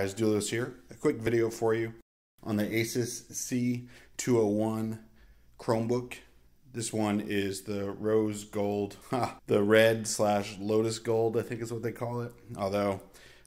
guys, Doulos here. A quick video for you on the Asus C201 Chromebook. This one is the rose gold, the red slash lotus gold, I think is what they call it. Although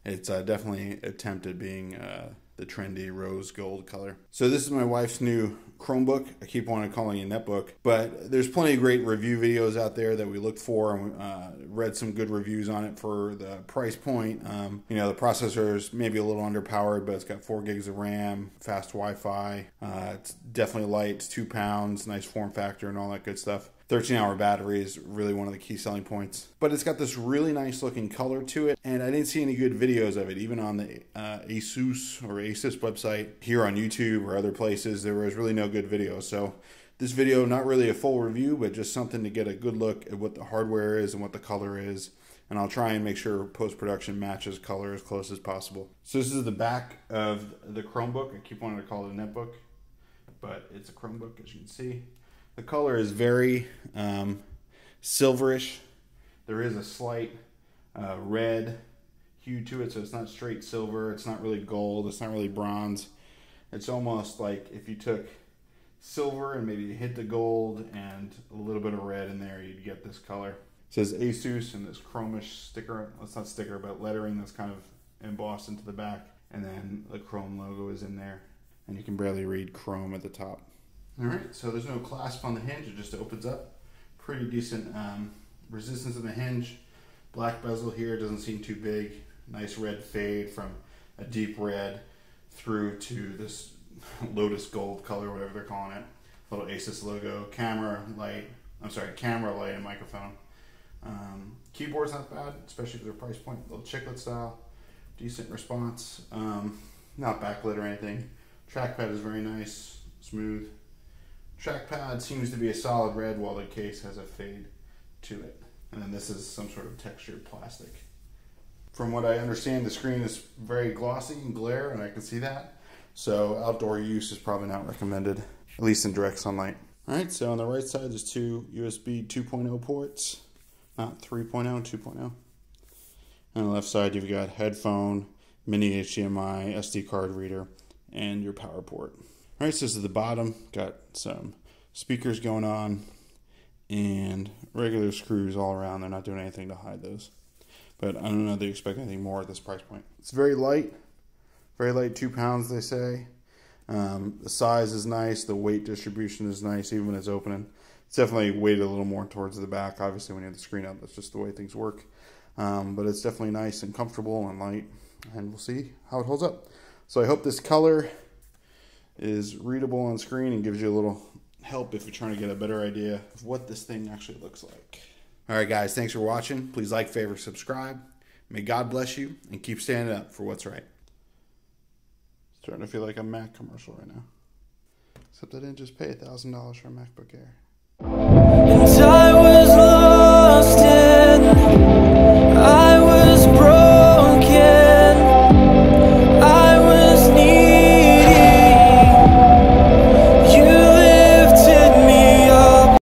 it's uh, definitely attempted being uh, the trendy rose gold color. So this is my wife's new Chromebook. I keep wanting calling it a netbook, but there's plenty of great review videos out there that we looked for and uh, read some good reviews on it for the price point. Um, you know, the processor is maybe a little underpowered, but it's got four gigs of RAM, fast Wi-Fi. Uh, it's definitely light. It's two pounds, nice form factor, and all that good stuff. 13 hour battery is really one of the key selling points. But it's got this really nice looking color to it, and I didn't see any good videos of it, even on the uh, Asus or Asus website here on YouTube or other places. There was really no good video. So this video, not really a full review, but just something to get a good look at what the hardware is and what the color is. And I'll try and make sure post-production matches color as close as possible. So this is the back of the Chromebook. I keep wanting to call it a netbook, but it's a Chromebook as you can see. The color is very um, silverish. There is a slight uh, red hue to it, so it's not straight silver. It's not really gold. It's not really bronze. It's almost like if you took silver and maybe hit the gold and a little bit of red in there, you'd get this color. It says Asus and this chromish sticker. It's not sticker, but lettering that's kind of embossed into the back. And then the Chrome logo is in there. And you can barely read Chrome at the top. All right, so there's no clasp on the hinge, it just opens up. Pretty decent um, resistance in the hinge. Black bezel here doesn't seem too big. Nice red fade from a deep red through to this lotus gold color, whatever they're calling it. Little Asus logo, camera light, I'm sorry, camera light and microphone. Um, keyboard's not bad, especially for their price point. Little chiclet style, decent response. Um, not backlit or anything. Trackpad is very nice, smooth. Trackpad seems to be a solid red while the case has a fade to it. And then this is some sort of textured plastic. From what I understand, the screen is very glossy and glare, and I can see that. So outdoor use is probably not recommended, at least in direct sunlight. All right, so on the right side, there's two USB 2.0 ports, not 3.0, 2.0. On the left side, you've got headphone, mini HDMI, SD card reader, and your power port. All right, so this is the bottom. Got some speakers going on and regular screws all around. They're not doing anything to hide those. But I don't know they expect anything more at this price point. It's very light, very light, two pounds they say. Um, the size is nice. The weight distribution is nice, even when it's opening. It's definitely weighted a little more towards the back. Obviously, when you have the screen up, that's just the way things work. Um, but it's definitely nice and comfortable and light. And we'll see how it holds up. So I hope this color is readable on screen and gives you a little help if you're trying to get a better idea of what this thing actually looks like. All right, guys, thanks for watching. Please like, favor, subscribe. May God bless you and keep standing up for what's right. Starting to feel like a Mac commercial right now. Except I didn't just pay $1,000 for a MacBook Air.